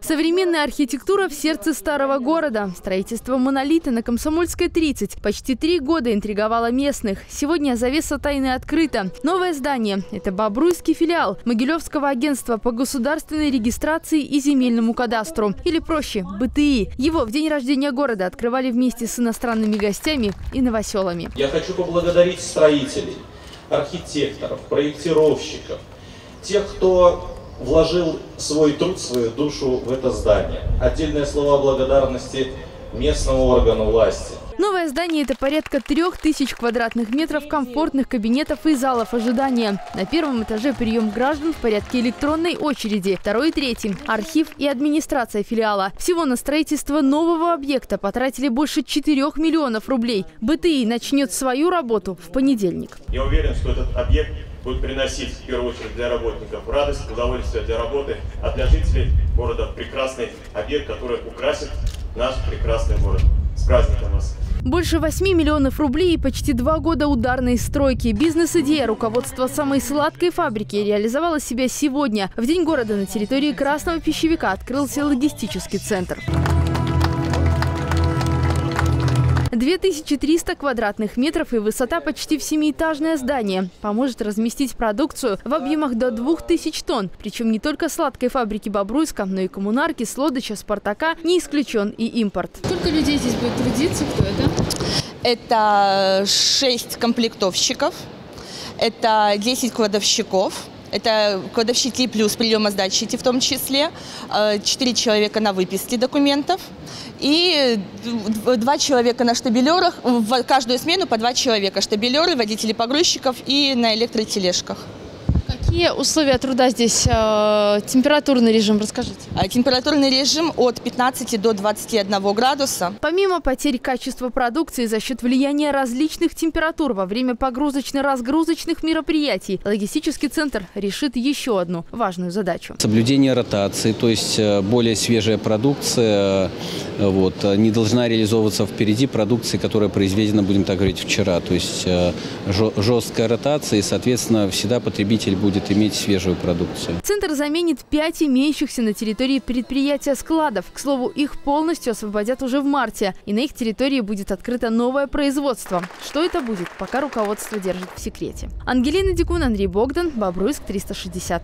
Современная архитектура в сердце старого города. Строительство монолита на Комсомольской 30 почти три года интриговало местных. Сегодня завеса тайны открыта. Новое здание – это Бобруйский филиал Могилевского агентства по государственной регистрации и земельному кадастру. Или проще – БТИ. Его в день рождения города открывали вместе с иностранными гостями и новоселами. Я хочу поблагодарить строителей, архитекторов, проектировщиков, тех, кто вложил свой труд, свою душу в это здание. Отдельные слова благодарности местному органу власти. Новое здание – это порядка трех тысяч квадратных метров комфортных кабинетов и залов ожидания. На первом этаже прием граждан в порядке электронной очереди. Второй и третий – архив и администрация филиала. Всего на строительство нового объекта потратили больше 4 миллионов рублей. БТИ начнет свою работу в понедельник. Я уверен, что этот объект будет приносить в первую очередь для работников радость, удовольствие для работы, а для жителей города прекрасный объект, который украсит наш прекрасный город. Праздником вас! Больше 8 миллионов рублей и почти два года ударной стройки. Бизнес-идея руководства самой сладкой фабрики реализовала себя сегодня. В день города на территории Красного пищевика открылся логистический центр. 2300 квадратных метров и высота почти в семиэтажное здание. Поможет разместить продукцию в объемах до 2000 тонн. Причем не только сладкой фабрики Бобруйска, но и коммунарки, Слодыча, Спартака не исключен и импорт. Сколько людей здесь будет трудиться? Кто это? Это 6 комплектовщиков, это 10 кладовщиков, это кладовщики плюс приемоздатчики в том числе, 4 человека на выписке документов. И два человека на штабелерах, в каждую смену по два человека, штабелеры, водители погрузчиков и на электротележках. Какие условия труда здесь? Э, температурный режим, расскажите. А температурный режим от 15 до 21 градуса. Помимо потерь качества продукции за счет влияния различных температур во время погрузочно-разгрузочных мероприятий, логистический центр решит еще одну важную задачу. Соблюдение ротации, то есть э, более свежая продукция э, вот, не должна реализовываться впереди продукции, которая произведена, будем так говорить, вчера. То есть жесткая ротация и, соответственно, всегда потребитель будет будет иметь свежую продукцию. Центр заменит пять имеющихся на территории предприятия складов. К слову, их полностью освободят уже в марте. И на их территории будет открыто новое производство. Что это будет, пока руководство держит в секрете. Ангелина Дикун, Андрей Богдан, Бобруйск, 360.